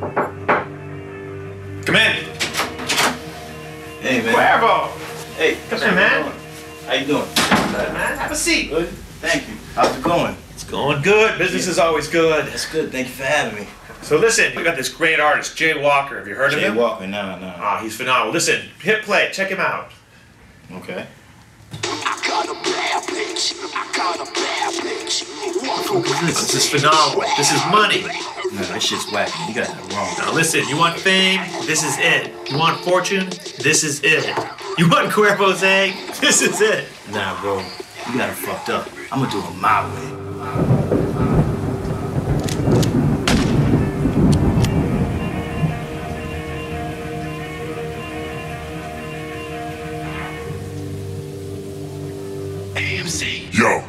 Come in. Hey man. Cuervo. Hey, Come in, man. How you doing? Good, man. Have a seat. Good. Thank you. How's it going? It's going good. Business is always good. That's good. Thank you for having me. So listen, we got this great artist, Jay Walker. Have you heard of him? Jay him? Walker, no, nah. Ah, he's phenomenal. Listen, hit play. Check him out. Okay. I got a bad bitch. I got a bad bitch. This is phenomenal. This is money. Nah, that shit's whack. You got that wrong. Now listen, you want fame? This is it. You want fortune? This is it. You want Cuervo's egg? This is it. Nah, bro. You got it fucked up. I'm gonna do it my way. Yo.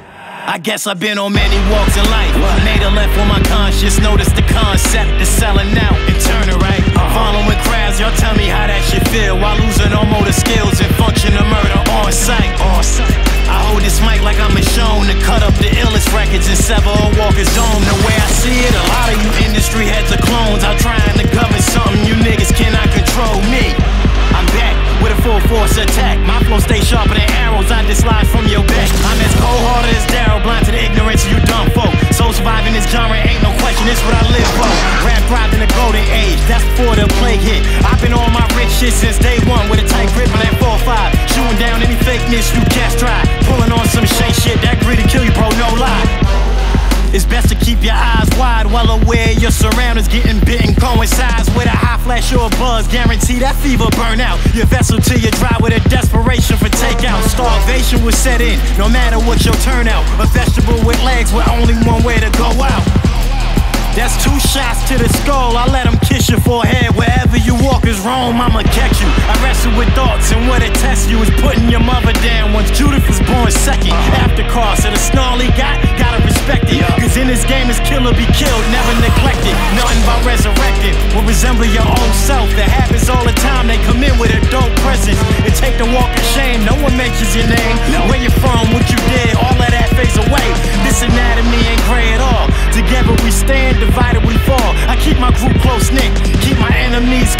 I guess I've been on many walks in life. Shit since day one with a tight grip on that 4-5. Shooting down any fakeness you cast try. Pulling on some shade shit that greedy kill you, bro. No lie. It's best to keep your eyes wide, well aware your surroundings getting bitten coincides with a high flash or a buzz. Guarantee that fever burn out your vessel till you dry with a desperation for takeout. Starvation will set in, no matter what your turnout. A vegetable with legs with only one way to go out. That's two shots to the skull. I let them kiss your forehead. Wherever you walk is Rome, I'ma catch you. I wrestle with thoughts, and what it tests you is putting your mother down. Once Judith was born second, uh-huh. after cost of the snarly got, gotta respect it. Cause in this game, it's kill or be killed, never neglected. Nothing but resurrected will resemble your own self. That happens all the time. They come in with a dope presence and take the walk of shame. No one mentions your name, where you from, what you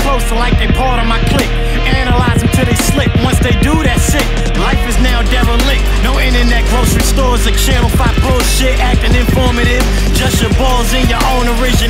closer like they part of my clique. Analyze them till they slip. Once they do, that shit Life is now derelict. No internet, grocery stores, a Channel 5 bullshit. Acting informative. Just your balls in your own original.